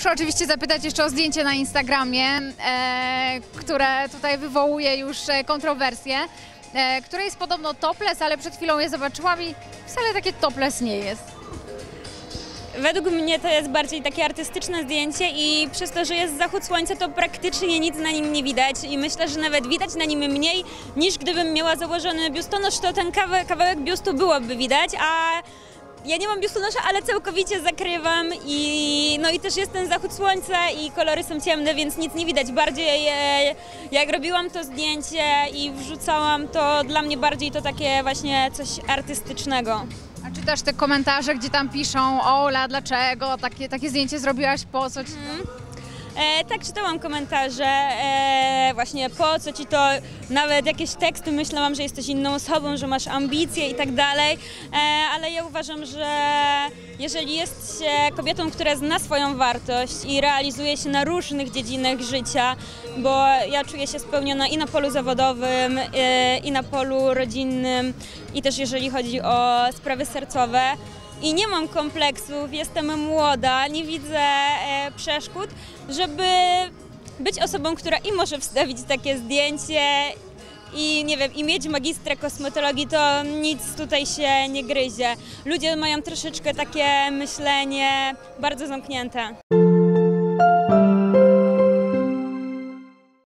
Muszę oczywiście zapytać jeszcze o zdjęcie na Instagramie, e, które tutaj wywołuje już e, kontrowersje, e, które jest podobno topless, ale przed chwilą je zobaczyłam i wcale takie topless nie jest. Według mnie to jest bardziej takie artystyczne zdjęcie i przez to, że jest zachód słońca, to praktycznie nic na nim nie widać i myślę, że nawet widać na nim mniej niż gdybym miała założony biustonosz, to ten kawałek, kawałek biustu byłoby widać, a ja nie mam biustonosza, ale całkowicie zakrywam i no i też jest ten zachód słońca i kolory są ciemne, więc nic nie widać. Bardziej e, jak robiłam to zdjęcie i wrzucałam, to dla mnie bardziej to takie właśnie coś artystycznego. A czytasz te komentarze, gdzie tam piszą, Ola, dlaczego takie, takie zdjęcie zrobiłaś, po co ci to? E, tak, czytałam komentarze, e, właśnie po co ci to, nawet jakieś teksty myślałam, że jesteś inną osobą, że masz ambicje i tak dalej, e, ale ja uważam, że jeżeli jest się kobietą, która zna swoją wartość i realizuje się na różnych dziedzinach życia, bo ja czuję się spełniona i na polu zawodowym, e, i na polu rodzinnym, i też jeżeli chodzi o sprawy sercowe, i nie mam kompleksów, jestem młoda, nie widzę e, przeszkód, żeby być osobą, która i może wstawić takie zdjęcie i nie wiem, i mieć magistra kosmetologii, to nic tutaj się nie gryzie. Ludzie mają troszeczkę takie myślenie bardzo zamknięte.